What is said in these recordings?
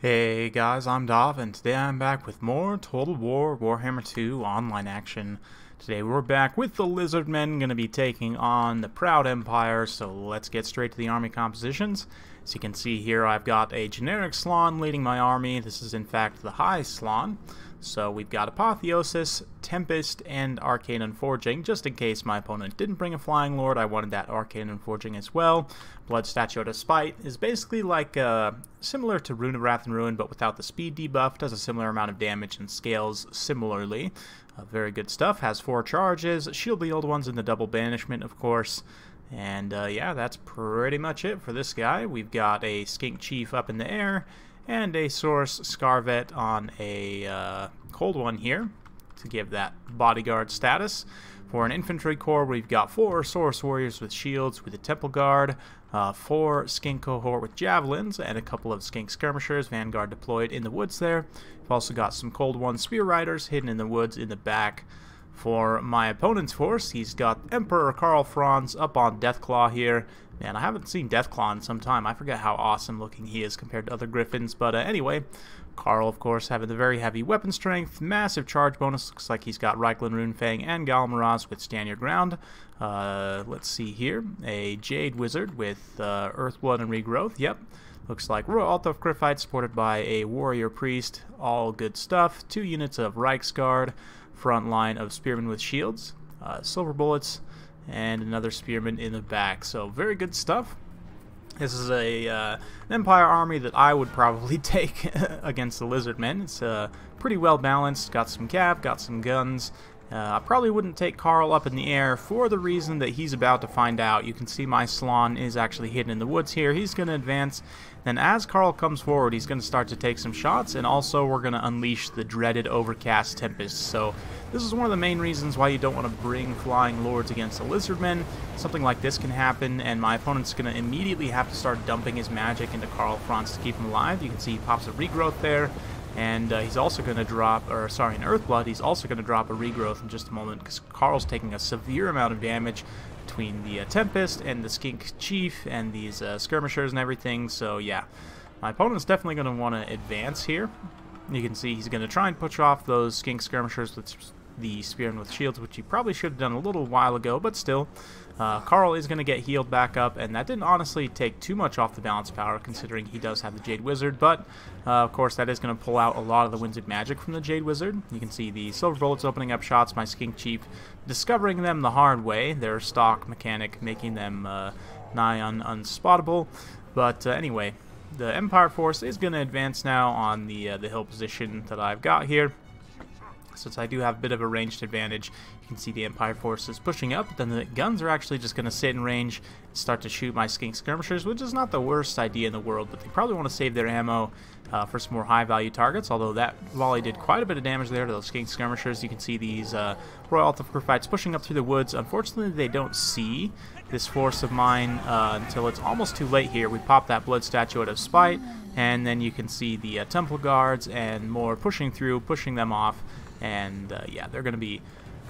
Hey guys, I'm Dahv, and today I'm back with more Total War Warhammer 2 online action. Today we're back with the Lizardmen, going to be taking on the Proud Empire, so let's get straight to the army compositions. As you can see here, I've got a generic Slann leading my army. This is in fact the High Slann. So we've got Apotheosis, Tempest, and Arcane Unforging. Just in case my opponent didn't bring a Flying Lord, I wanted that Arcane Unforging as well. Blood Statuette of Spite is basically like uh, similar to Rune of Wrath and Ruin, but without the speed debuff. Does a similar amount of damage and scales similarly. Uh, very good stuff. Has four charges. Shield the old ones in the double banishment, of course. And uh, yeah, that's pretty much it for this guy. We've got a Skink Chief up in the air and a Saurus Scarvet on a uh, cold one here to give that bodyguard status. For an infantry corps, we've got four Saurus warriors with shields with a temple guard, uh, four skink cohort with javelins, and a couple of skink skirmishers, vanguard deployed in the woods there. We've also got some cold one spear riders hidden in the woods in the back. For my opponent's force, he's got Emperor Karl Franz up on Deathclaw here. Man, I haven't seen Deathclaw in some time. I forget how awesome looking he is compared to other Griffins. But uh, anyway, Karl, of course, having the very heavy weapon strength, massive charge bonus. Looks like he's got Reikland Runefang and Ghal Maraz with Stand Your Ground. Uh, let's see here. A Jade Wizard with uh, Earthblood and Regrowth. Yep. Looks like Royal Altdorf Gryphite supported by a Warrior Priest. All good stuff. Two units of Reiksguard. front line of spearmen with shields, uh, silver bullets, and another spearman in the back. So very good stuff. This is a uh, an Empire army that I would probably take against the Lizardmen. It's uh, pretty well balanced. Got some cap, got some guns, uh, I probably wouldn't take Karl up in the air for the reason that he's about to find out. You can see my Slann is actually hidden in the woods here. He's going to advance. Then as Karl comes forward, he's going to start to take some shots, and also we're going to unleash the dreaded Overcast Tempest. So this is one of the main reasons why you don't want to bring Flying Lords against the Lizardmen. Something like this can happen, and my opponent's going to immediately have to start dumping his magic into Karl Franz to keep him alive. You can see he pops a regrowth there. And uh, he's also going to drop, or sorry, in Earthblood, he's also going to drop a regrowth in just a moment because Karl's taking a severe amount of damage between the uh, Tempest and the Skink Chief and these uh, skirmishers and everything. So yeah, my opponent's definitely going to want to advance here. You can see he's going to try and push off those Skink skirmishers with the Spearmen with shields, which he probably should have done a little while ago, but still. Uh, Karl is going to get healed back up, and that didn't honestly take too much off the balance power, considering he does have the Jade Wizard, but uh, of course that is going to pull out a lot of the Winds of Magic from the Jade Wizard. You can see the Silver Bullets opening up shots, my Skink Chief discovering them the hard way, their stalk mechanic making them uh, nigh un unspottable, but uh, anyway, the Empire Force is going to advance now on the, uh, the hill position that I've got here since I do have a bit of a ranged advantage. You can see the Empire forces pushing up, then the guns are actually just going to sit in range and start to shoot my Skink Skirmishers, which is not the worst idea in the world, but they probably want to save their ammo uh, for some more high-value targets, although that volley did quite a bit of damage there to those Skink Skirmishers. You can see these uh, Royal Altdorf Gryphites pushing up through the woods. Unfortunately, they don't see this force of mine uh, until it's almost too late here. We pop that Blood Statuette of Spite, and then you can see the uh, Temple Guards and more pushing through, pushing them off. And uh, yeah, they're going to be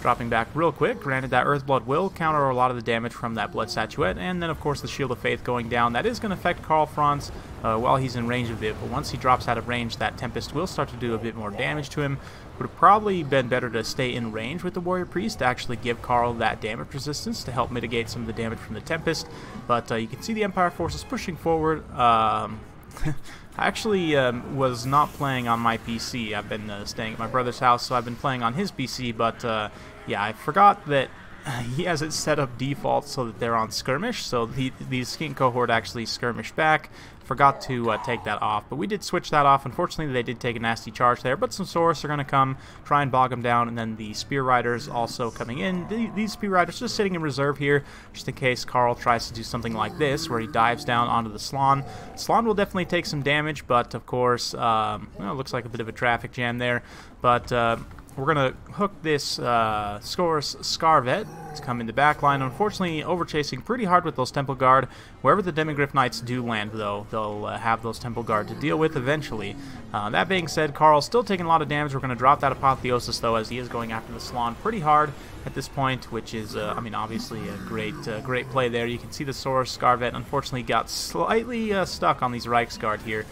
dropping back real quick. Granted, that Earthblood will counter a lot of the damage from that Blood Statuette, and then of course the Shield of Faith going down. That is going to affect Karl Franz uh, while he's in range of it, but once he drops out of range, that Tempest will start to do a bit more damage to him. Would have probably been better to stay in range with the Warrior Priest to actually give Karl that damage resistance to help mitigate some of the damage from the Tempest, but uh, you can see the Empire forces pushing forward. Um, I actually um, was not playing on my PC. I've been uh, staying at my brother's house, so I've been playing on his PC, but uh, yeah, I forgot that he has it set up default so that they're on skirmish, so the, the skink cohort actually skirmish back. Forgot to uh, take that off, but we did switch that off. Unfortunately, they did take a nasty charge there, but some Saurus are going to come, try and bog them down, and then the Spear Riders also coming in. The, these Spear Riders just sitting in reserve here, just in case Karl tries to do something like this, where he dives down onto the Slann. Slann will definitely take some damage, but of course, um, well, looks like a bit of a traffic jam there, but... Uh, we're going to hook this uh, Scarvet to come in the back line. Unfortunately, overchasing pretty hard with those Temple Guard. Wherever the Demigryph Knights do land, though, they'll uh, have those Temple Guard to deal with eventually. Uh, that being said, Karl's still taking a lot of damage. We're going to drop that Apotheosis, though, as he is going after the Slann pretty hard at this point, which is, uh, I mean, obviously a great uh, great play there. You can see the Saurus Scarvet, unfortunately, got slightly uh, stuck on these Reiksguard here.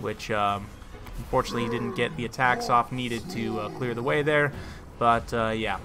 which um, unfortunately he didn't get the attacks off needed to uh, clear the way there. But uh, yeah,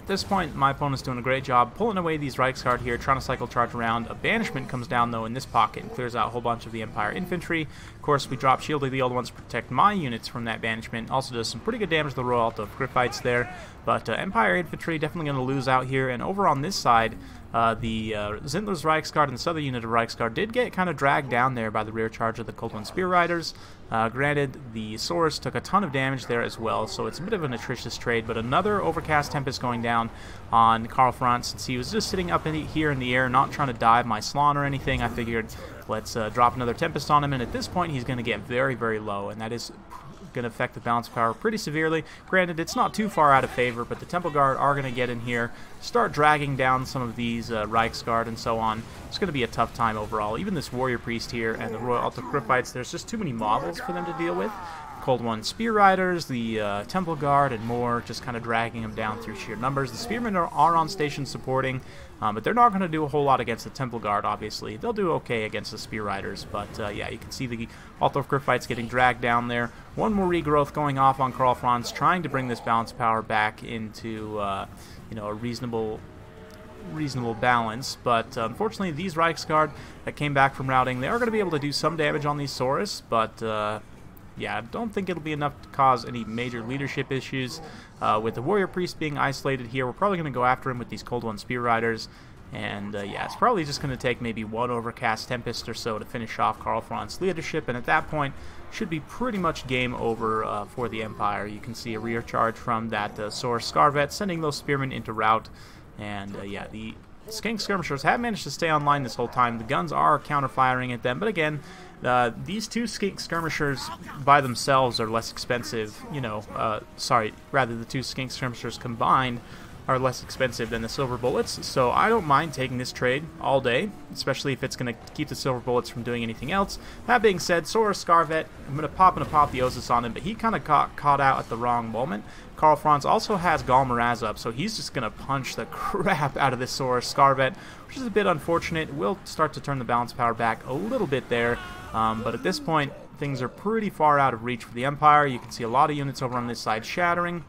at this point, my opponent's doing a great job pulling away these Reiksguard here, trying to cycle charge around. A Banishment comes down, though, in this pocket and clears out a whole bunch of the Empire infantry. Of course, we drop Shield of the Old Ones to protect my units from that Banishment. Also does some pretty good damage to the Royal Altdorf Gryphites there. But uh, Empire infantry definitely going to lose out here. And over on this side, uh, the uh, Zintler's Reiksguard and the southern unit of Reiksguard did get kind of dragged down there by the rear charge of the One Spear Riders. Uh, granted, the Saurus took a ton of damage there as well, so it's a bit of an atrocious trade, but another Overcast Tempest going down on Karl Franz since he was just sitting up in the, here in the air, not trying to dive my Slann or anything. I figured let's uh, drop another Tempest on him, and at this point he's going to get very, very low, and that is going to affect the balance power pretty severely. Granted, it's not too far out of favor, but the Temple Guard are going to get in here, start dragging down some of these uh, Reiksguard and so on. It's going to be a tough time overall. Even this Warrior Priest here and the Royal Altdorf Gryphites, there's just too many models for them to deal with. Cold One Spear Riders, the uh, Temple Guard, and more, just kind of dragging them down through sheer numbers. The Spearmen are, are on station supporting, um, but they're not going to do a whole lot against the Temple Guard, obviously. They'll do okay against the Spear Riders, but uh, yeah, you can see the Altdorf Gryphites getting dragged down there. One more regrowth going off on Karl Franz, trying to bring this balance power back into, uh, you know, a reasonable reasonable balance, but uh, unfortunately these Reiksguard that came back from routing, they are going to be able to do some damage on these Saurus, but uh, yeah, I don't think it'll be enough to cause any major leadership issues. Uh, with the Warrior Priest being isolated here, we're probably going to go after him with these Cold One Spear Riders. And uh, yeah, it's probably just going to take maybe one Overcast Tempest or so to finish off Karl Franz's leadership. And at that point, should be pretty much game over uh, for the Empire. You can see a rear charge from that uh, Saurus Scarvet, sending those Spearmen into route. And uh, yeah, the Skink Skirmishers have managed to stay online this whole time. The guns are counter-firing at them, but again, uh, these two skink skirmishers by themselves are less expensive. You know, uh, sorry, rather the two skink skirmishers combined are less expensive than the silver bullets. So I don't mind taking this trade all day, especially if it's going to keep the silver bullets from doing anything else. That being said, Saurus Scarvet, I'm going to pop and apotheosis on him, but he kind of got caught out at the wrong moment. Karl Franz also has Ghal Maraz up, so he's just going to punch the crap out of this Saurus Scarvet, which is a bit unfortunate. We'll start to turn the balance power back a little bit there, um, but at this point, things are pretty far out of reach for the Empire. You can see a lot of units over on this side shattering.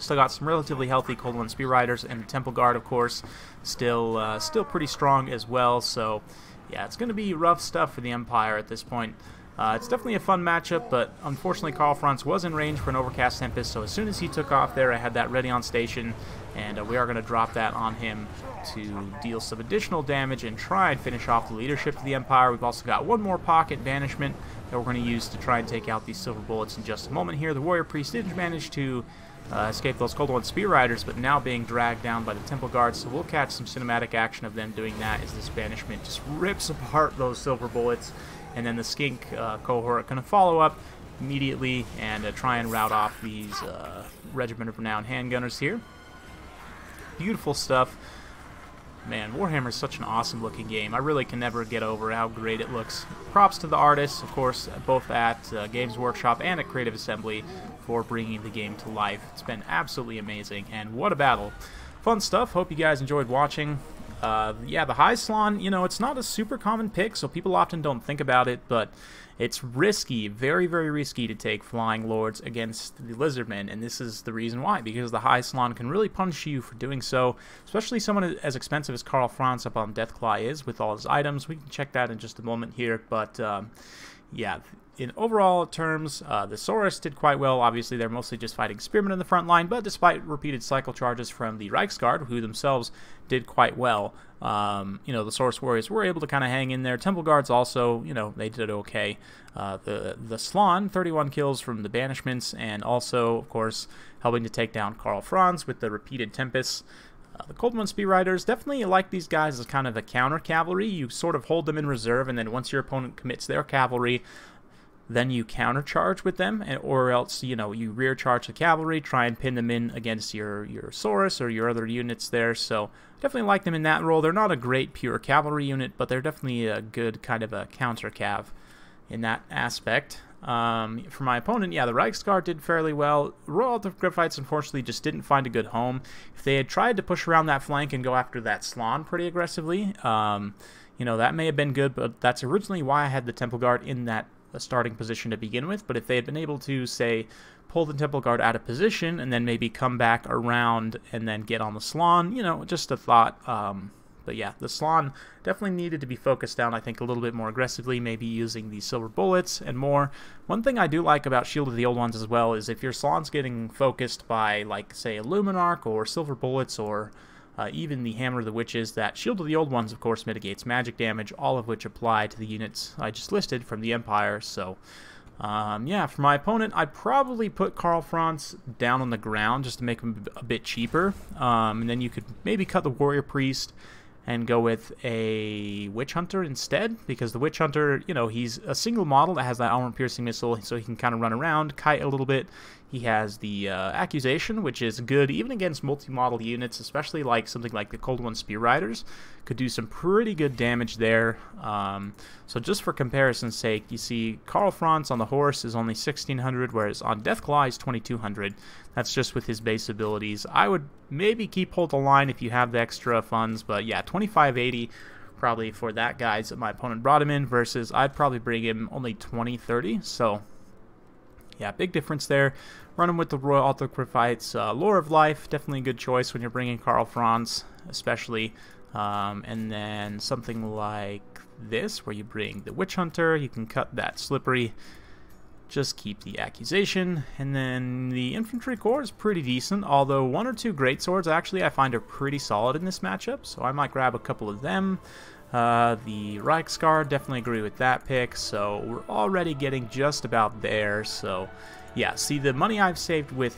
Still got some relatively healthy Cold One Spear Riders, and Temple Guard, of course, still uh, still pretty strong as well. So, yeah, it's going to be rough stuff for the Empire at this point. Uh, it's definitely a fun matchup, but unfortunately Karl Franz was in range for an Overcast Tempest, so as soon as he took off there, I had that ready on station, and uh, we are going to drop that on him to deal some additional damage and try and finish off the leadership of the Empire. We've also got one more Pocket Banishment that we're going to use to try and take out these Silver Bullets in just a moment here. The Warrior Priest did manage to uh, escape those Cold One Spear Riders, but now being dragged down by the Temple Guards, so we'll catch some cinematic action of them doing that as this Banishment just rips apart those Silver Bullets, and then the Skink uh, cohort going to follow up immediately and uh, try and rout off these uh, Regiment of Renown handgunners here. Beautiful stuff. Man, Warhammer is such an awesome looking game. I really can never get over how great it looks. Props to the artists, of course, both at uh, Games Workshop and at Creative Assembly for bringing the game to life. It's been absolutely amazing, and what a battle. Fun stuff. Hope you guys enjoyed watching. Uh, yeah, the High Slann, you know, it's not a super common pick, so people often don't think about it, but it's risky, very, very risky to take Flying Lords against the Lizardmen, and this is the reason why, because the High Slann can really punish you for doing so, especially someone as expensive as Karl Franz up on Deathclaw is with all his items. We can check that in just a moment here, but um, yeah, in overall terms, uh, the Saurus did quite well. Obviously, they're mostly just fighting Spearmen in the front line, but despite repeated cycle charges from the Reiksguard, who themselves did quite well, um, you know, the Saurus Warriors were able to kind of hang in there. Temple Guards also, you know, they did okay. Uh, the the Slann, 31 kills from the Banishments, and also, of course, helping to take down Karl Franz with the repeated Tempests. Uh, the Cold Speed Riders, definitely like these guys as kind of a counter cavalry. You sort of hold them in reserve, and then once your opponent commits their cavalry, then you countercharge with them, or else you know you rear charge the cavalry, try and pin them in against your your Saurus or your other units there. So definitely like them in that role. They're not a great pure cavalry unit, but they're definitely a good kind of a counter cav in that aspect. Um, for my opponent, yeah, the Reiksguard did fairly well. Royal Altdorf Gryphites, unfortunately, just didn't find a good home. If they had tried to push around that flank and go after that Slann pretty aggressively, um, you know, that may have been good, but that's originally why I had the Temple Guard in that a starting position to begin with, but if they had been able to, say, pull the Temple Guard out of position and then maybe come back around and then get on the Slann, you know, just a thought. Um, but yeah, the Slann definitely needed to be focused down, I think, a little bit more aggressively, maybe using the silver bullets and more. One thing I do like about Shield of the Old Ones as well is if your Slann's getting focused by, like, say, a Luminarch or silver bullets or uh, even the Hammer of the Witches, that Shield of the Old Ones, of course, mitigates magic damage, all of which apply to the units I just listed from the Empire, so... Um, yeah, for my opponent, I'd probably put Karl Franz down on the ground just to make him a bit cheaper. Um, and then you could maybe cut the Warrior Priest and go with a Witch Hunter instead, because the Witch Hunter, you know, he's a single model that has that armor-piercing missile, so he can kind of run around, kite a little bit. He has the uh, Accusation, which is good even against multi-model units, especially like something like the Cold One Spear Riders. Could do some pretty good damage there. Um, so just for comparison's sake, you see Karl Franz on the horse is only 1600, whereas on Deathclaw he's 2200. That's just with his base abilities. I would maybe keep Hold the Line if you have the extra funds, but yeah, 2580 probably for that guys that my opponent brought him in versus I'd probably bring him only 2030. So yeah, big difference there. Running with the Royal Altdorf Gryphites. Uh, Lore of Life, definitely a good choice when you're bringing Karl Franz, especially. Um, and then something like this, where you bring the Witch Hunter, you can cut that Slippery, just keep the Accusation, and then the Infantry Corps is pretty decent, although one or two Great Swords actually I find are pretty solid in this matchup, so I might grab a couple of them. Uh, the Reiksguard, definitely agree with that pick, so we're already getting just about there, so yeah, see the money I've saved with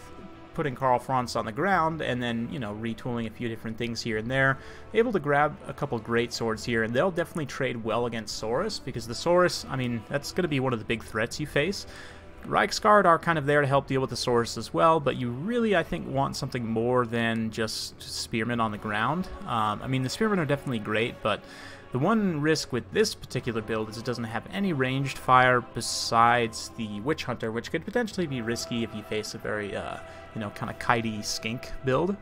putting Karl Franz on the ground and then, you know, retooling a few different things here and there, able to grab a couple great swords here, and they'll definitely trade well against Saurus, because the Saurus, I mean, that's going to be one of the big threats you face. Reiksguard are kind of there to help deal with the Saurus as well, but you really, I think, want something more than just Spearmen on the ground. Um, I mean, the Spearmen are definitely great, but the one risk with this particular build is it doesn't have any ranged fire besides the Witch Hunter, which could potentially be risky if you face a very, uh, you know, kind of kitey skink build.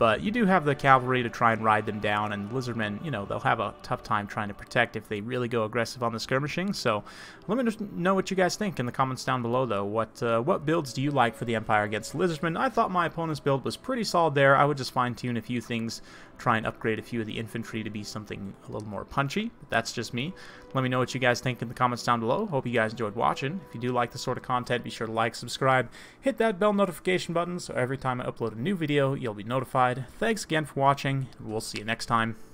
But you do have the cavalry to try and ride them down, and lizardmen, you know, they'll have a tough time trying to protect if they really go aggressive on the skirmishing. So let me know what you guys think in the comments down below, though. What uh, what builds do you like for the Empire against lizardmen? I thought my opponent's build was pretty solid there. I would just fine-tune a few things, try and upgrade a few of the infantry to be something a little more punchy. That's just me. Let me know what you guys think in the comments down below. Hope you guys enjoyed watching. If you do like this sort of content, be sure to like, subscribe, hit that bell notification button so every time I upload a new video, you'll be notified. Thanks again for watching, we'll see you next time.